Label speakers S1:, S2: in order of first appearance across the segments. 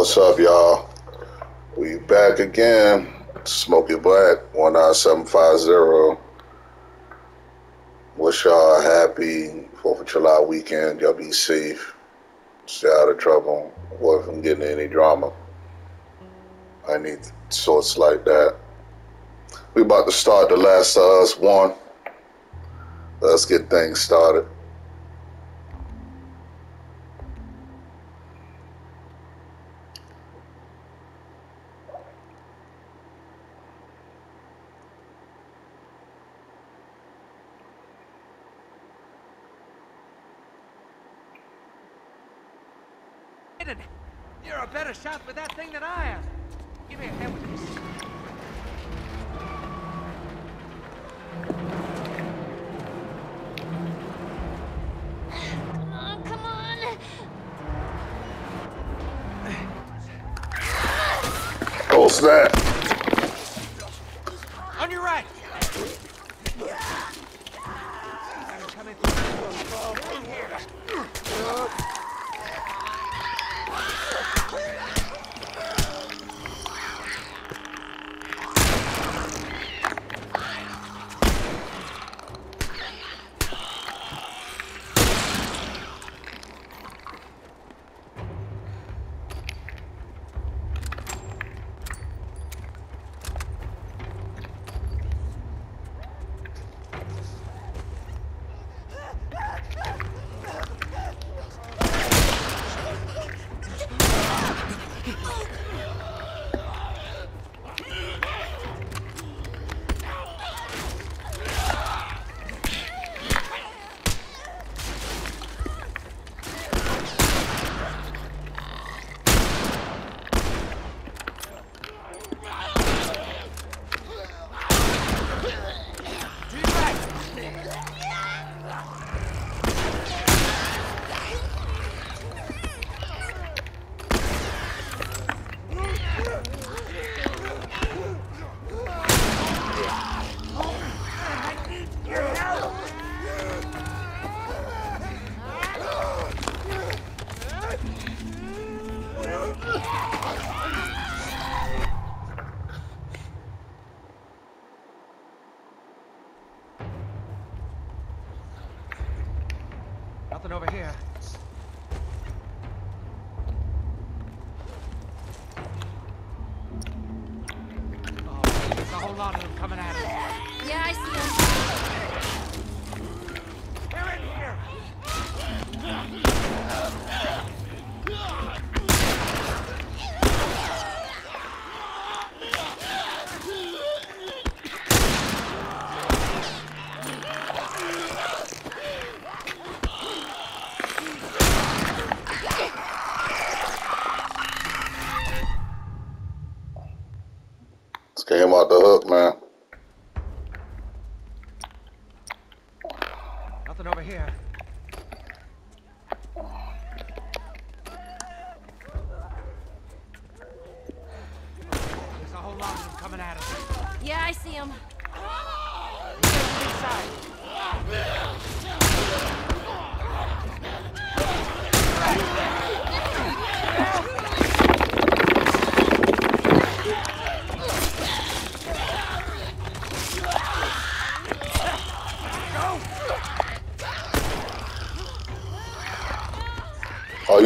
S1: What's up, y'all? We back again. Smoky Black, 19750. Wish y'all happy 4th of July weekend. Y'all be safe. Stay out of trouble. Avoid from getting any drama. I need sorts like that. We about to start The Last of Us 1. Let's get things started.
S2: You're a better shot with that thing than I am. Give me a hand with this.
S3: Oh, come on.
S1: Oh, snap.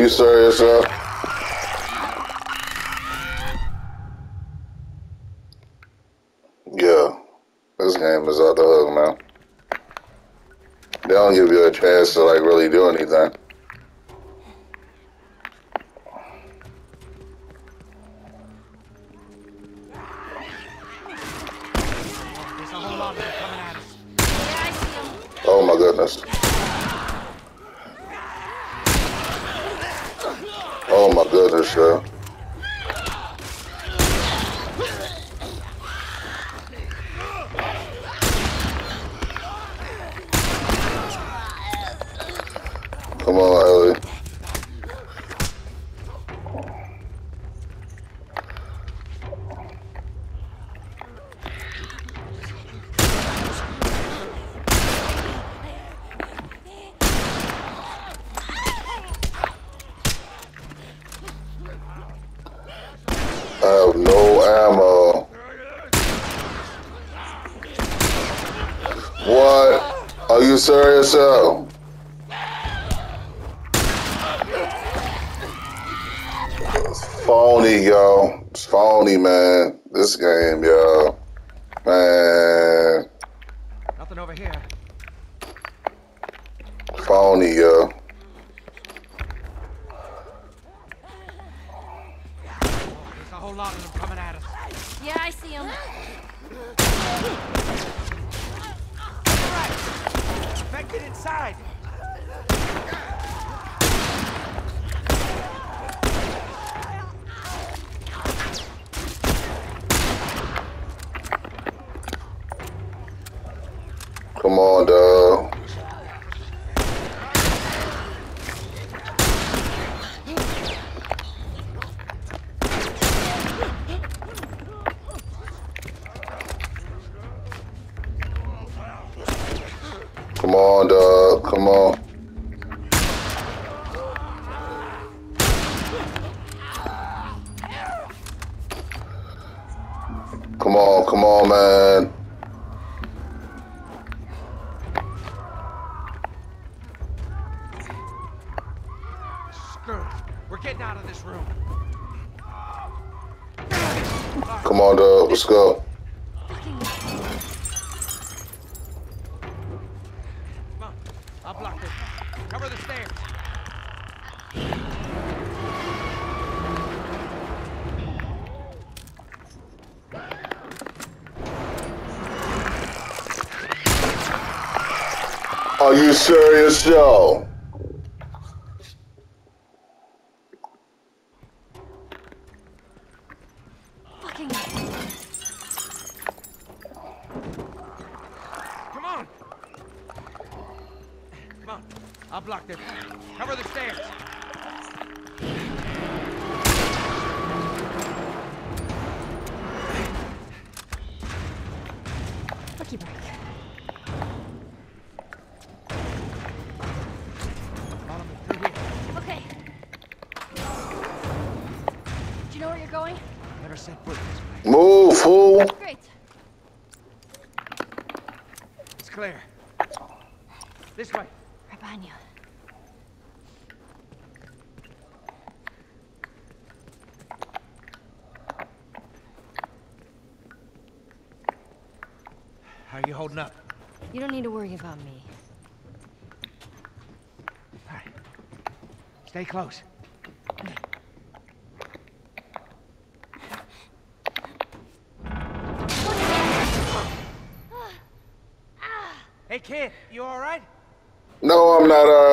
S1: you, sir, yeah, this game is out the hook, man. They don't give you a chance to like really do anything. Yes, It's phony, y'all. It's phony, man.
S2: I'll block this. Cover the stairs.
S1: Are you serious,
S3: Joe? worry about me.
S2: All right. Stay close. Hey kid, you all right?
S1: No, I'm not.
S2: Uh,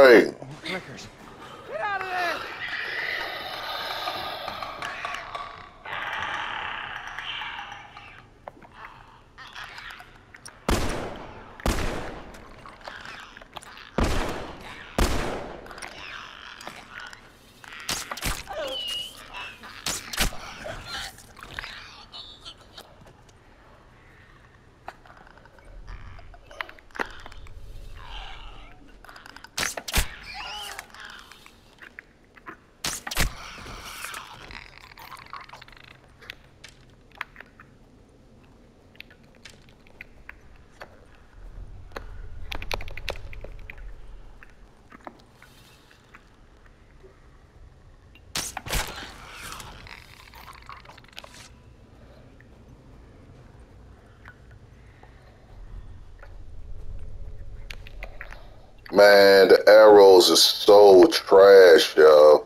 S1: Man, the arrows are so trash, yo.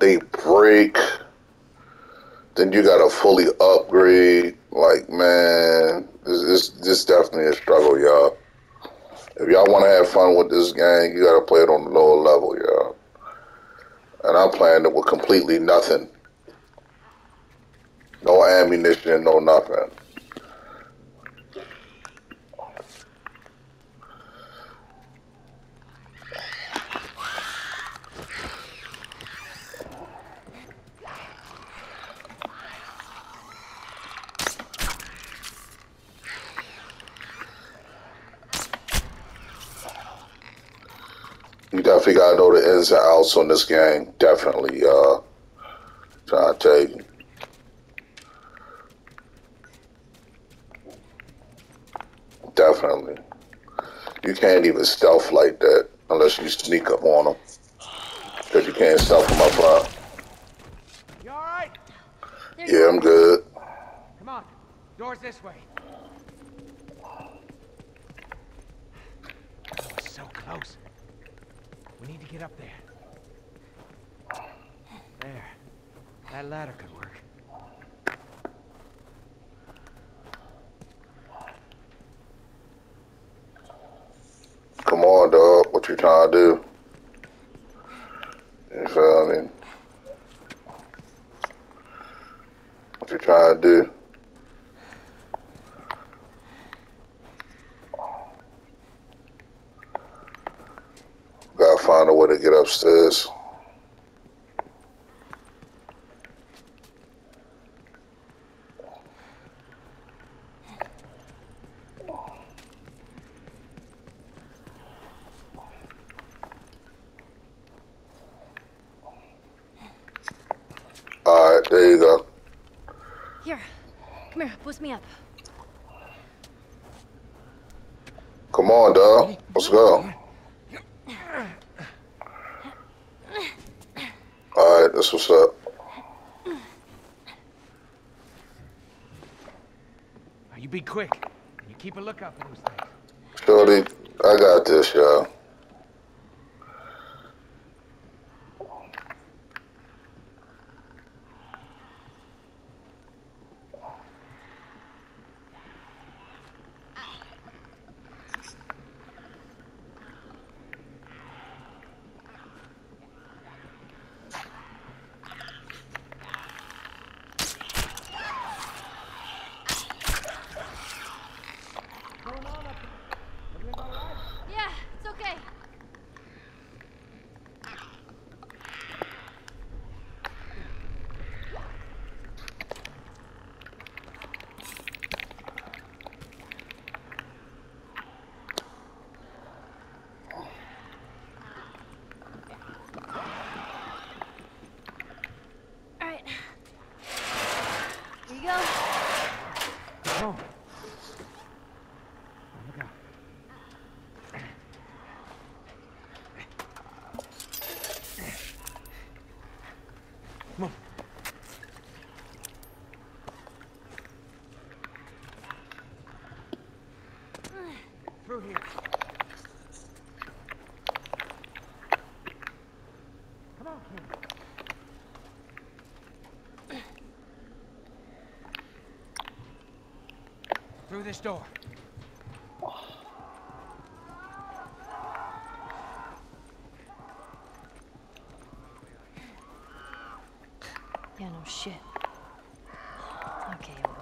S1: They break. Then you gotta fully upgrade. Like, man, this this, this definitely a struggle, y'all. If y'all want to have fun with this game, you gotta play it on the lower level, y'all. And I'm playing it with completely nothing. No ammunition, no nothing. Definitely gotta know the ins and outs on this game. Definitely, uh, trying to tell you. Definitely. You can't even stealth like that unless you sneak up on them. Because you can't stealth them up front.
S2: You all right?
S1: Yeah, I'm good.
S2: Come on. Doors this way. Oh, so close. We need to get up there. There. That ladder could work.
S1: Come on, dog. What you trying to do?
S2: Through this door.
S3: Yeah, no shit. Okay, old.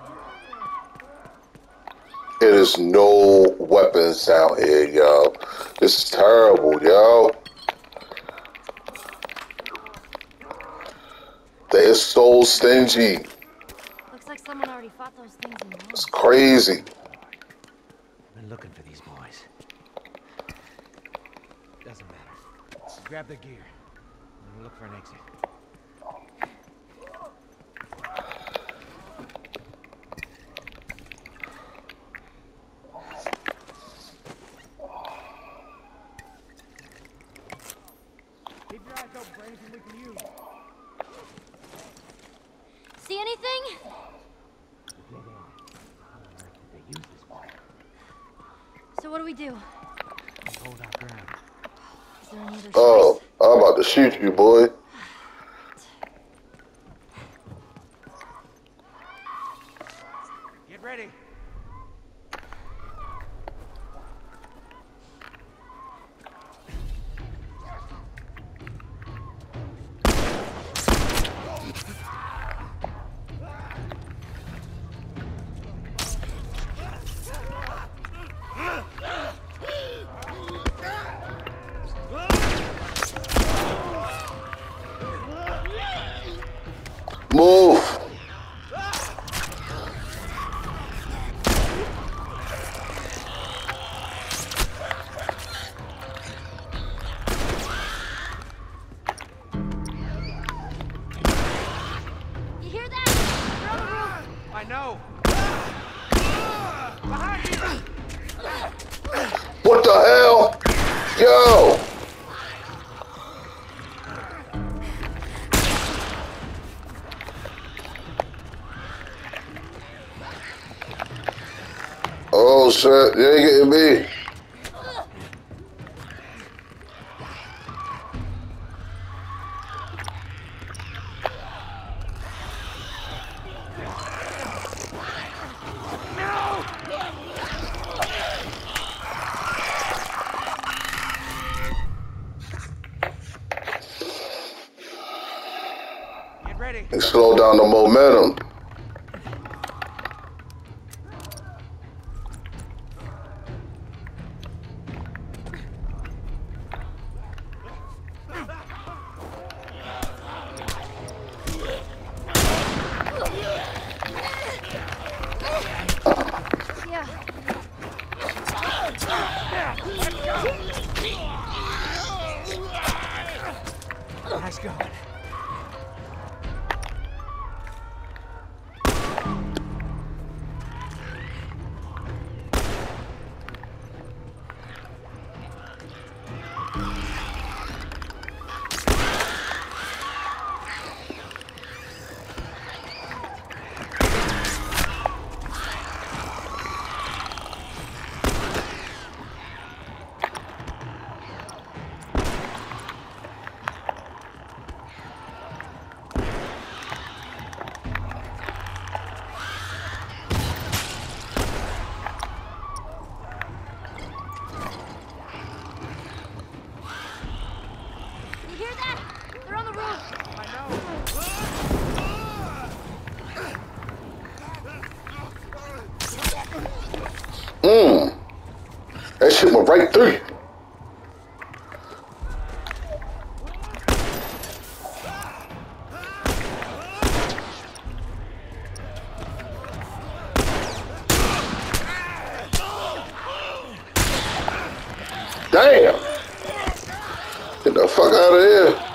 S1: It is no weapons out here, yo. This is terrible, yo. They are so stingy.
S3: Looks like someone already fought those things in Rome.
S1: It's crazy.
S2: Been looking for these boys. Doesn't matter. Grab the gear. And we'll look for an exit. Keep your eyes open for anything we can use.
S3: See anything?
S2: Dead end. How on earth did they use this place?
S3: So what do we do? there any other
S1: Oh, I'm about to shoot you, boy. Shit, you ain't getting me.
S2: Get ready.
S1: Slow down the momentum.
S3: Yeah.
S1: Shit went right through you. Damn. Get the fuck out of here.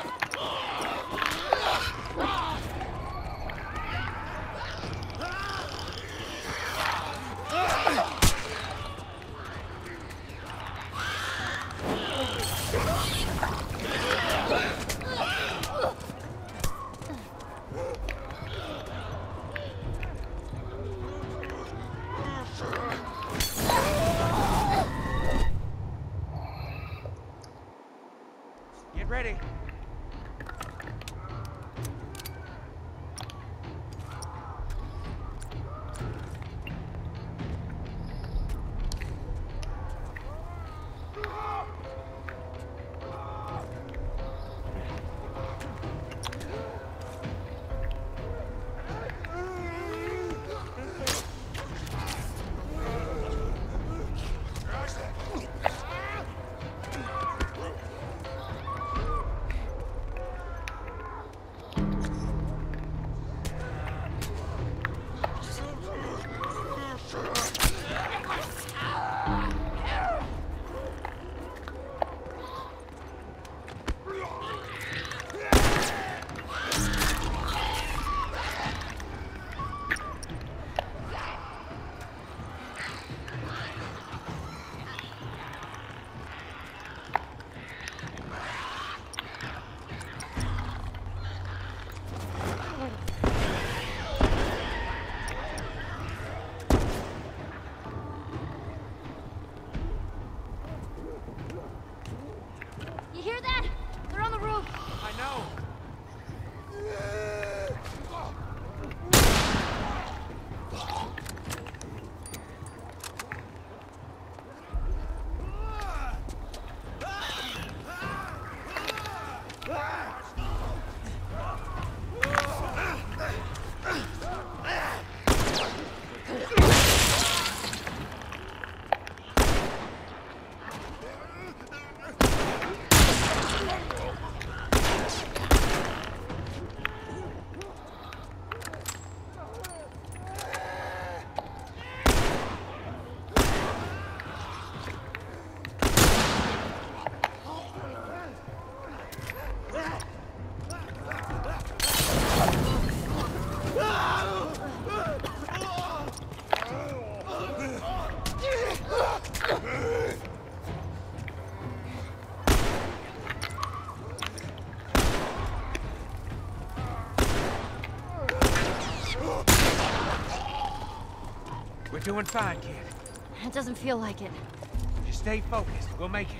S2: Get ready. Doing fine, kid.
S3: It doesn't feel like it.
S2: Just stay focused. We'll make it.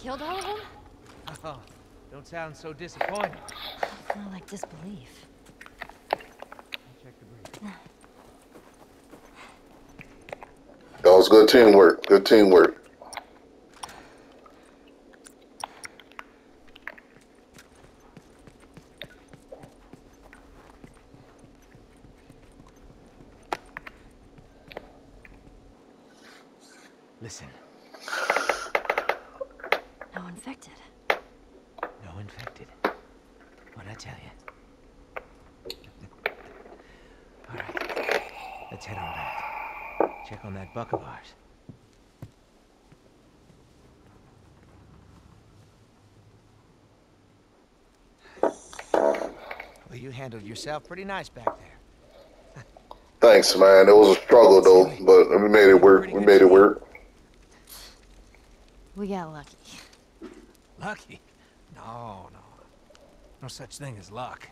S3: Killed all of them?
S2: Oh, don't sound so disappointed.
S3: More like disbelief.
S2: Check the bridge.
S1: That was good teamwork. Good teamwork.
S2: Listen,
S3: No infected.
S2: no infected. What'd I tell you? All right, let's head on back. Check on that buck of ours. Well, you handled yourself pretty nice back there.
S1: Thanks, man. It was a struggle though, but we made it work. We made it work.
S3: We got lucky.
S2: Lucky? No, no. No such thing as luck.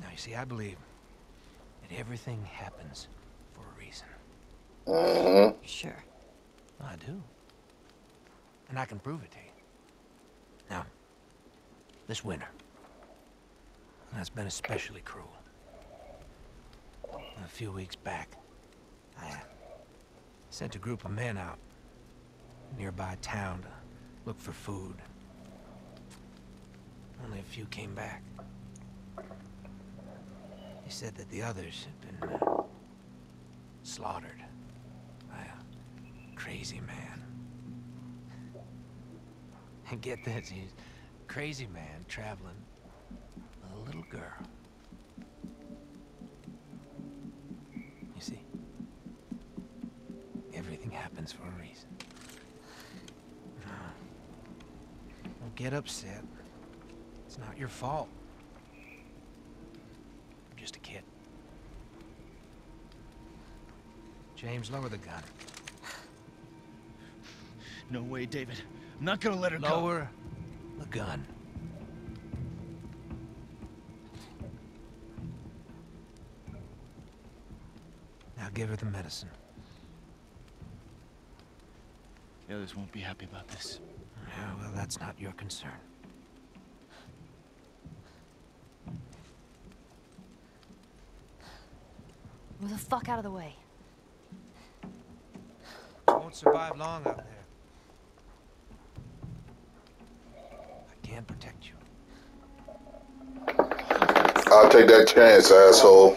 S2: Now, you see, I believe that everything happens for a reason.
S1: hmm
S3: Sure.
S2: I do. And I can prove it to you. Now, this winter, that's been especially cruel. A few weeks back, I uh, sent a group of men out nearby town to look for food. Only a few came back. They said that the others had been uh, slaughtered by a crazy man. And get this, he's crazy man traveling girl. You see, everything happens for a reason. Don't get upset. It's not your fault. I'm just a kid. James, lower the gun.
S4: No way, David. I'm not gonna let her go.
S2: Lower the gun. Now give her the medicine.
S4: The others won't be happy about this.
S2: Yeah, well, that's not your concern.
S3: Move the fuck out of the way.
S2: Won't survive long out there. I can protect you.
S1: I'll take that chance, asshole.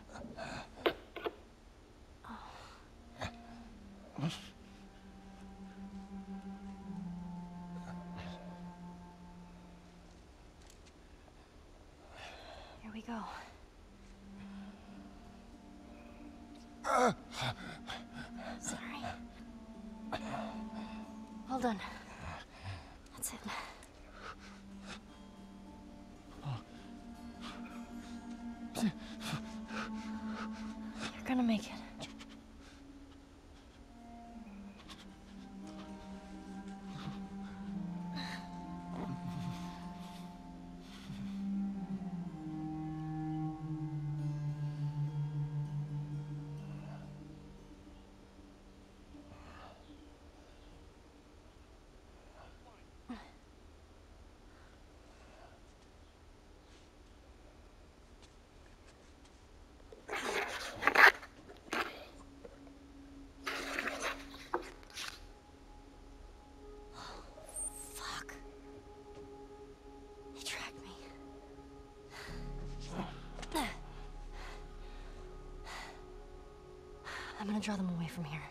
S3: draw them away from here.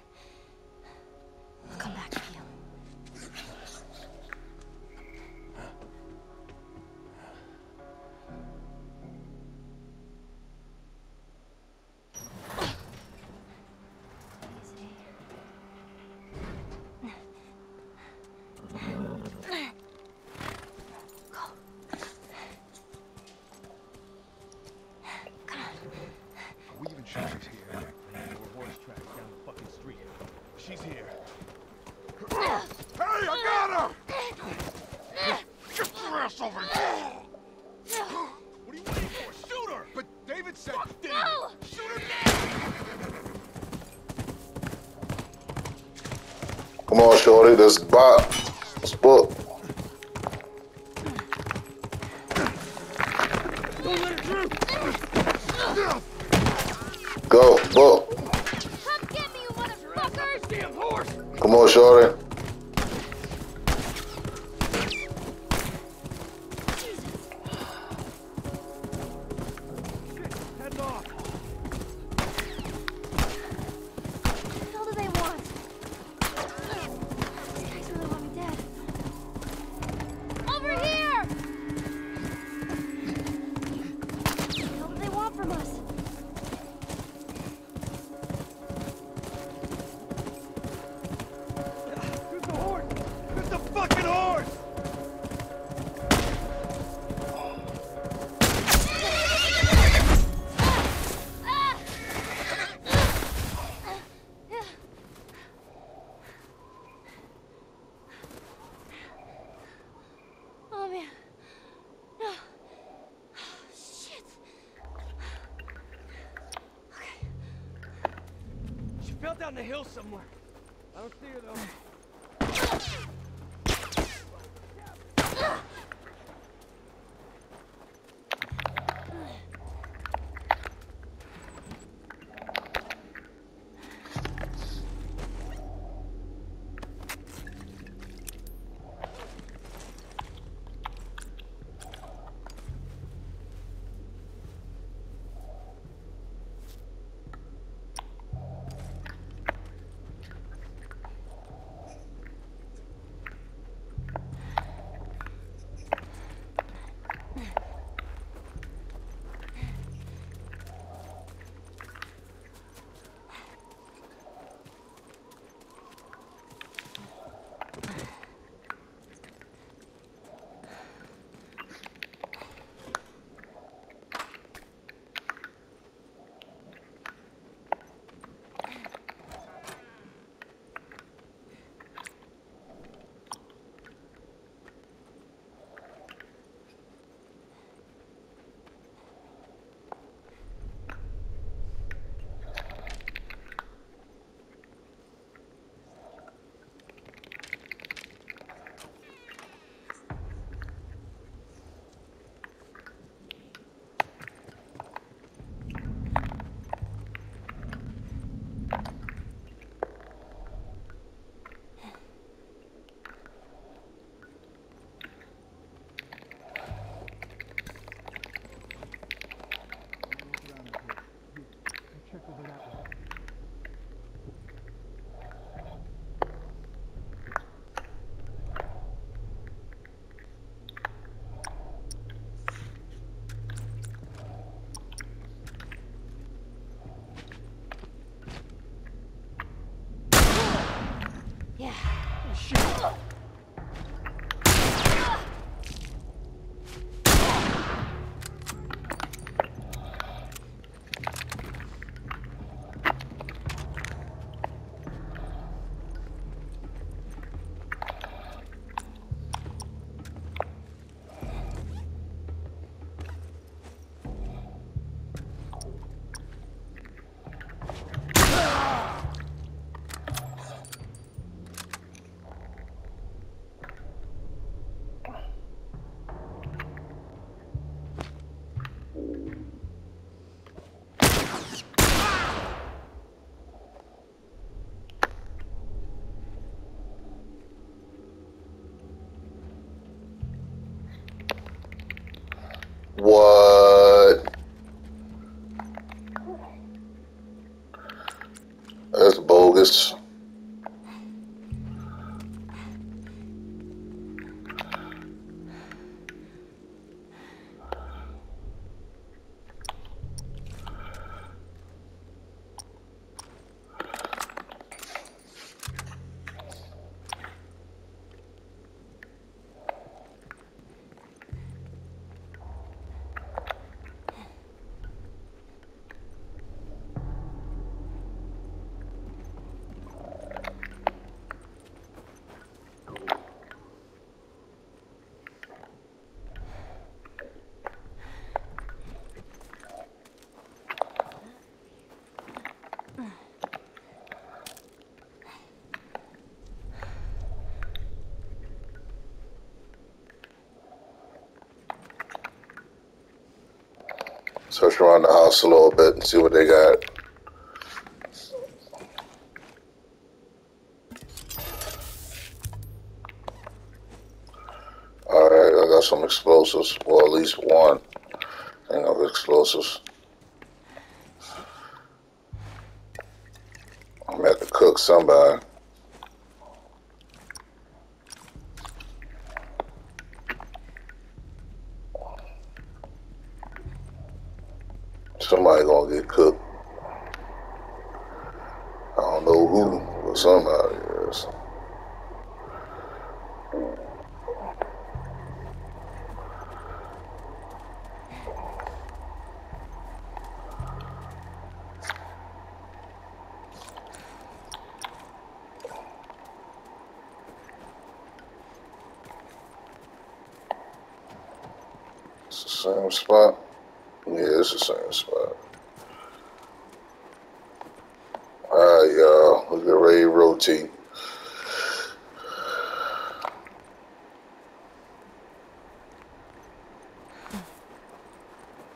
S3: from us.
S5: somewhere.
S1: Search around the house a little bit and see what they got. Alright, I got some explosives. Well, at least one thing of explosives. I'm have to cook. Somebody gonna get cooked. I don't know who, but somebody is. It's the same spot. Yeah, it's the same spot. Alright, y'all. We get ready to rotate.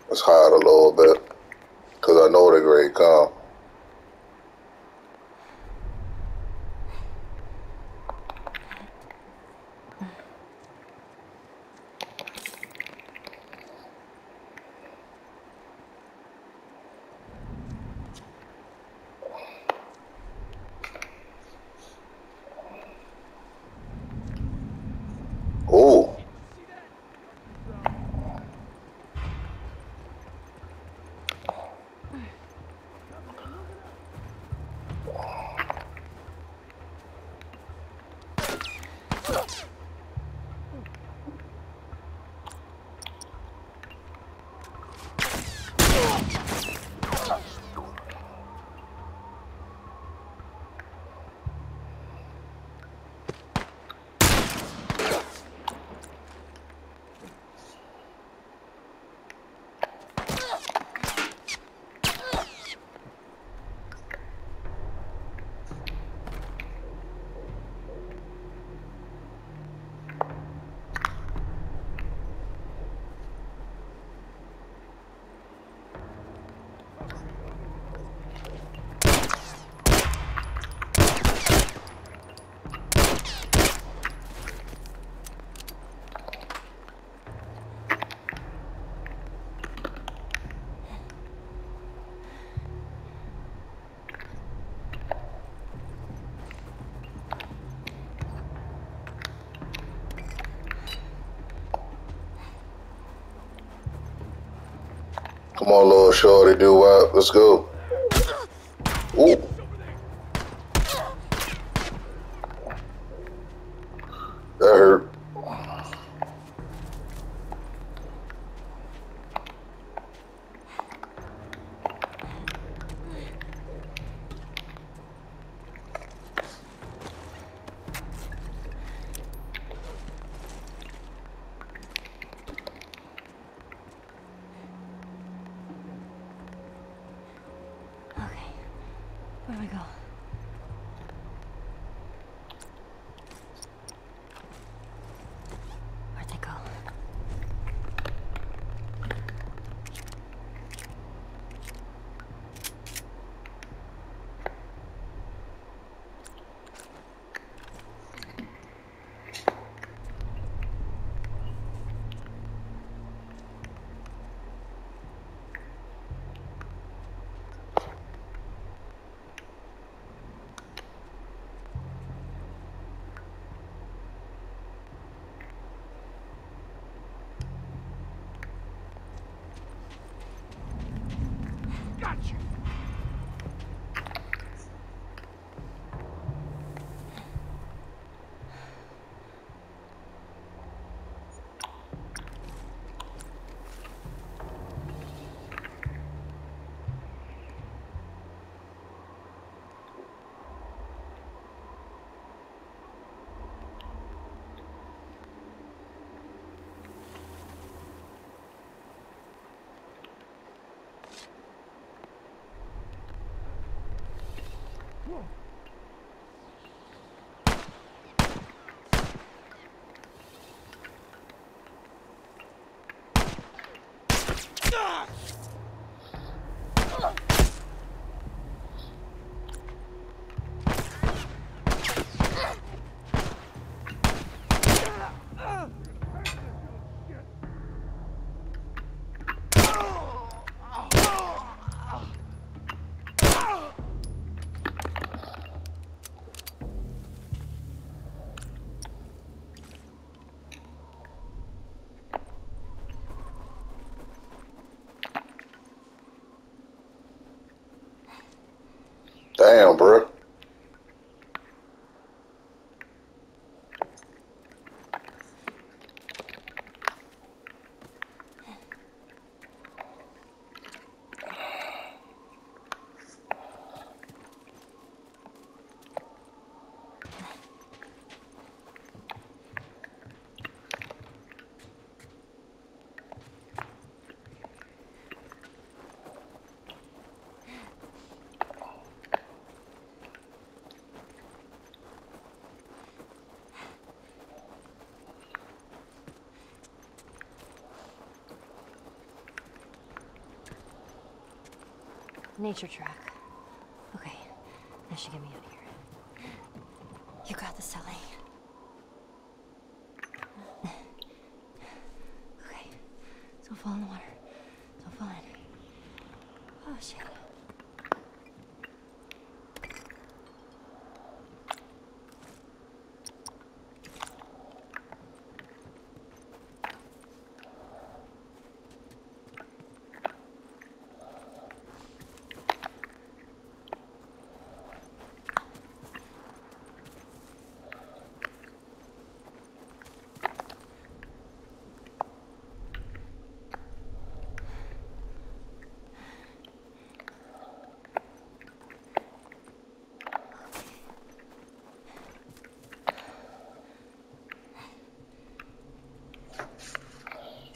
S1: Let's hide a little bit. Because I know ready to come. Oh, come on, little shorty, do what? Let's go. Ooh.
S3: Nature track. Okay, that should get me out of here. You got this, Ellie. Okay, don't fall in the water. Don't fall in. Oh shit.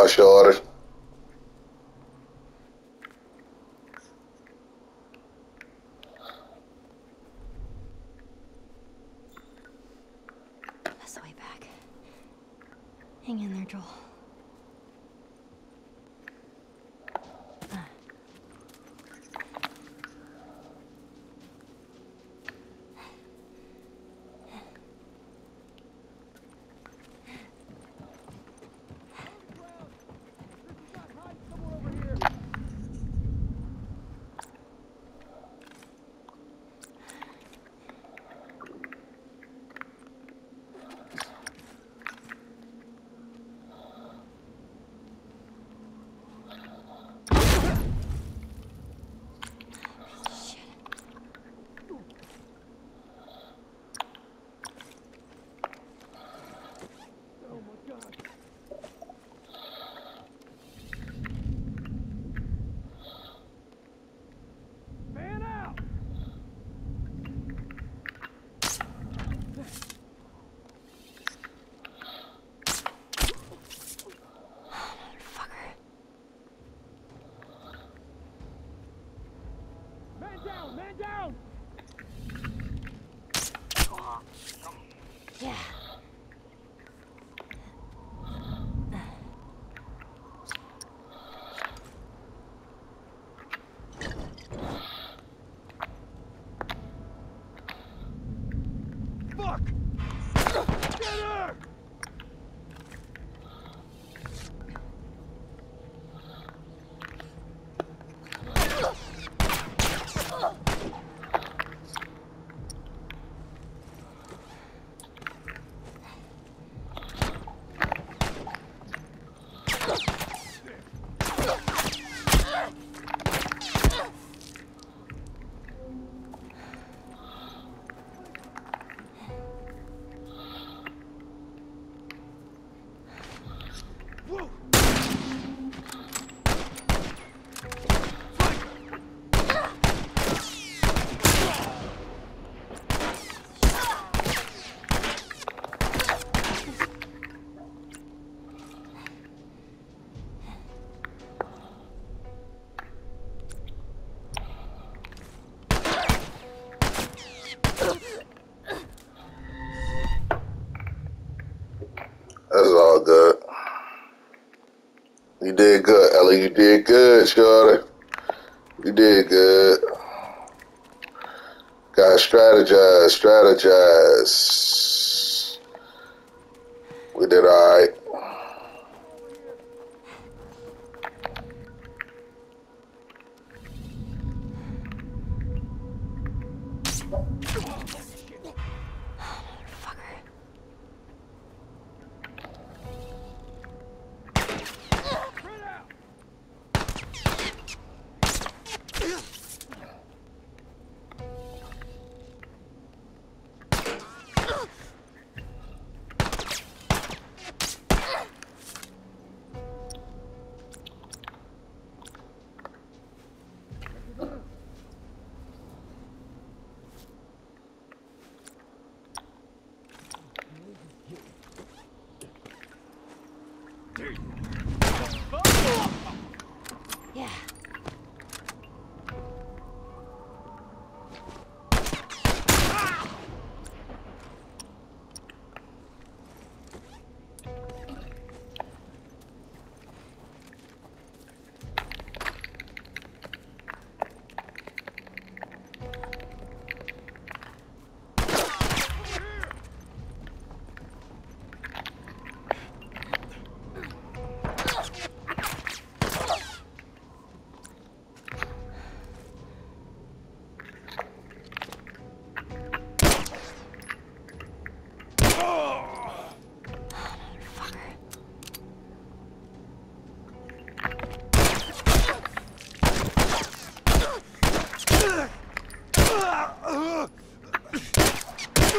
S1: Come on, shorty.
S3: That's the way back. Hang in there, Joel. Motherfucker.
S5: Man down!
S1: You did good, Ellie. You did good, shorty. You did good. Got strategize, strategize. We did alright.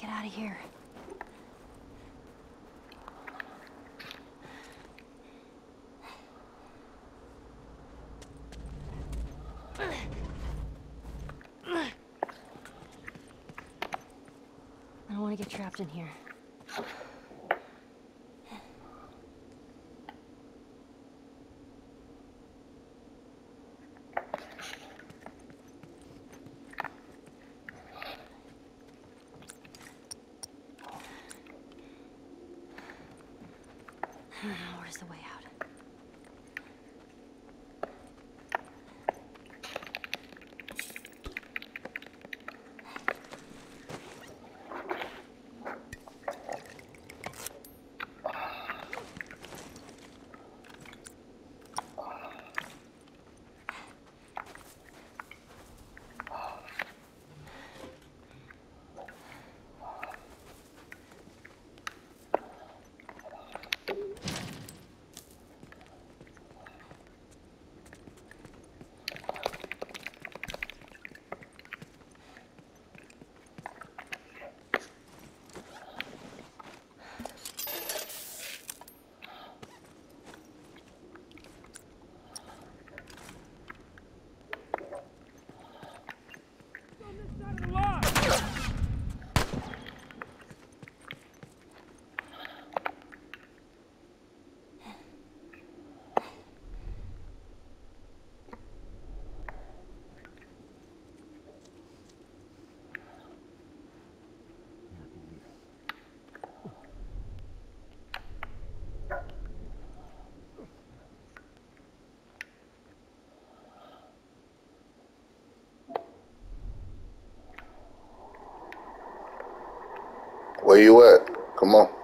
S3: get out of here? I don't want to get trapped in here.
S1: Where you at? Come on.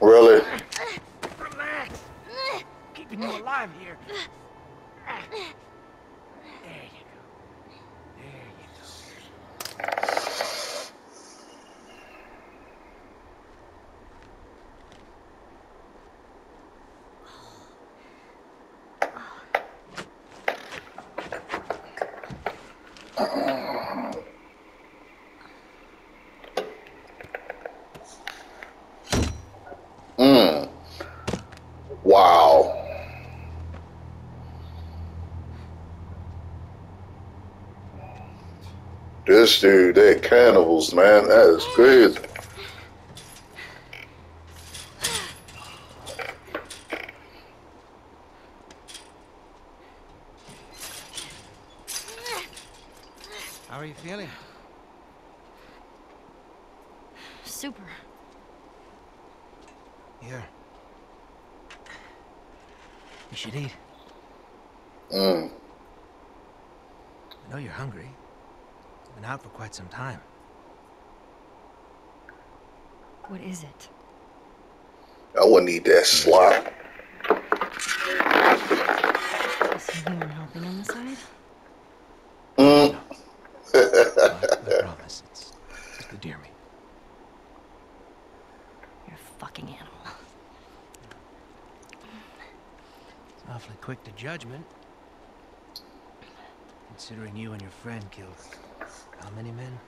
S1: Really?
S2: Relax. Keeping you alive here. There you go. There you go.
S1: Mm. Wow. This dude, they're cannibals, man. That is crazy.
S2: How are you feeling?
S3: Super.
S2: Here. You should eat.
S1: Mm.
S2: I know you're hungry. You've been out for quite some time.
S3: What is it?
S1: I that slop.
S3: Is some helping on the side?
S1: Mm.
S2: I promise. It's just the deer meat.
S3: You're a fucking animal.
S2: It's awfully quick to judgment. Considering you and your friend killed how many men?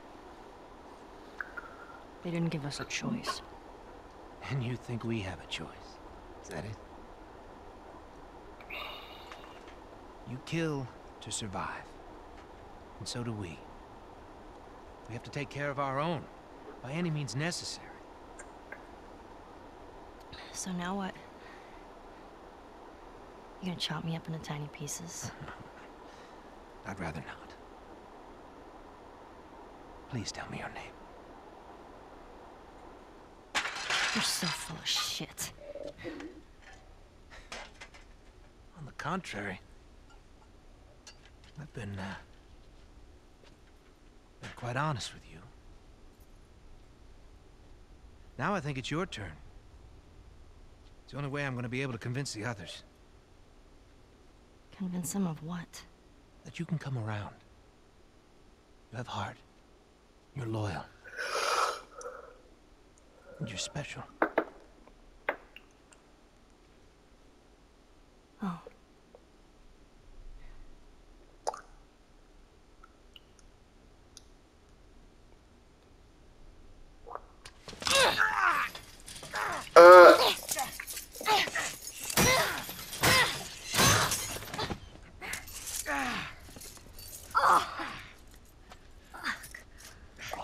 S3: They didn't give us a choice.
S2: And you think we have a choice? Is that it? You kill to survive. And so do we. We have to take care of our own, by any means necessary.
S3: So now what? You gonna chop me up into tiny pieces?
S2: I'd rather not. Please tell me your name.
S3: You're so full of shit.
S2: On the contrary, I've been, uh, been quite honest with you. Now I think it's your turn. It's the only way I'm going to be able to convince the others
S3: Convince them of what?
S2: that you can come around. You have heart. You're loyal. You're special.
S3: Oh.
S1: Uh,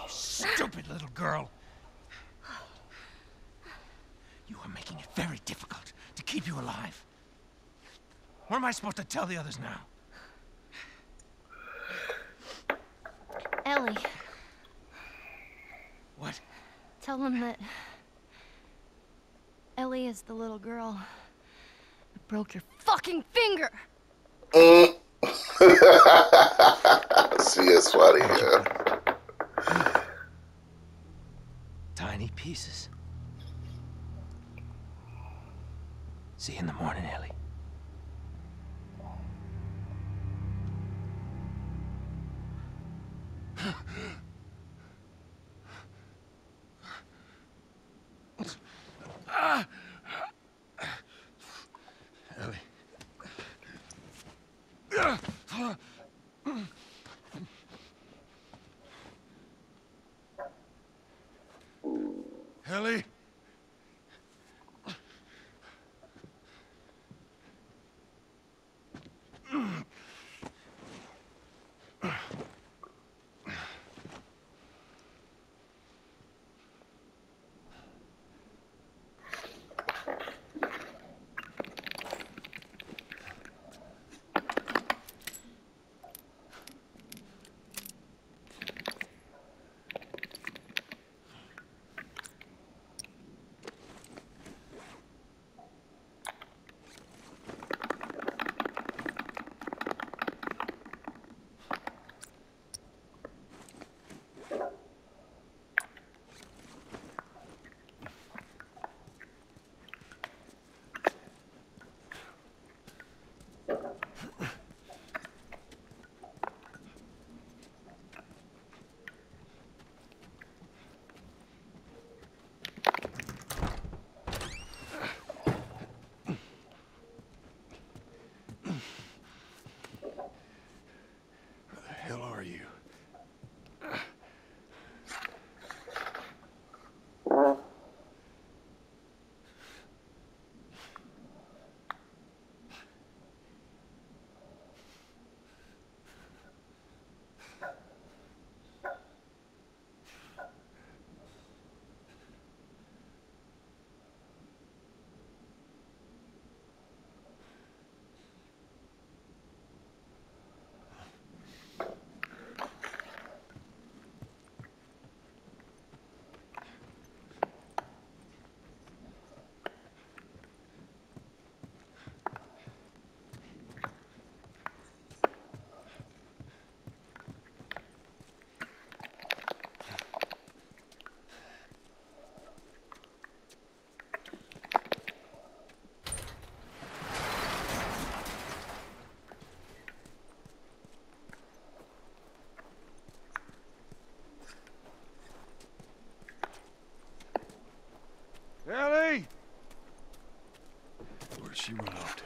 S2: Stupid little girl. You are making it very difficult to keep you alive. What am I supposed to tell the others now?
S3: Ellie,
S2: What?
S3: tell them that Ellie is the little girl that broke your fucking finger.
S1: mm. See, it's funny. Yeah.
S2: Tiny pieces. See you in the morning, Ellie.
S4: Ellie. Ellie? She run off to?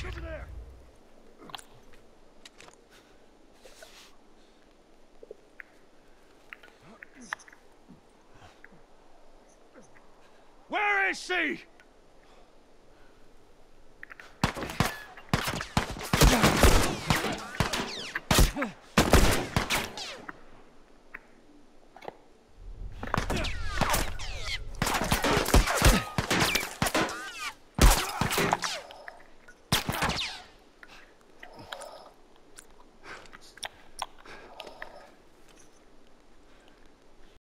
S4: Shit there! She?